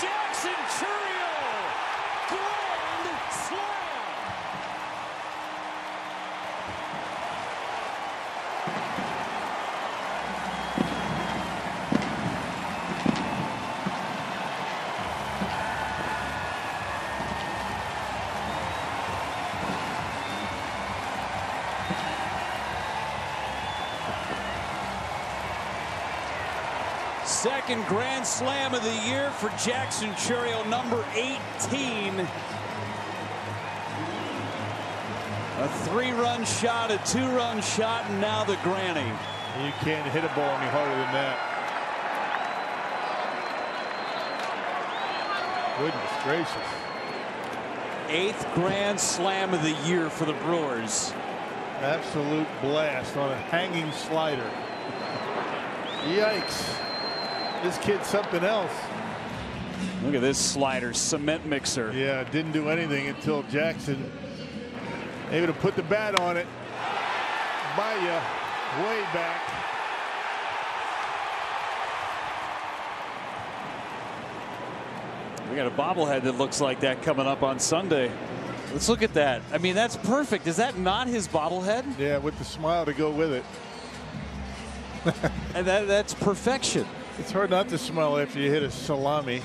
Jackson Chourio. Grand slam. Second grand slam of the year for Jackson Chourio, number 18. A three-run shot, a two-run shot, and now the granny. You can't hit a ball any harder than that. Goodness gracious. Eighth grand slam of the year for the Brewers. Absolute blast on a hanging slider. Yikes. This kid's something else. Look at this slider, cement mixer. Yeah, didn't do anything until Jackson able to put the bat on it. By you, way back. We got a bobblehead that looks like that coming up on Sunday. Let's look at that. I mean, that's perfect. Is that not his bobblehead? Yeah, with the smile to go with it. and that, that's perfection. It's hard not to smile after you hit a salami.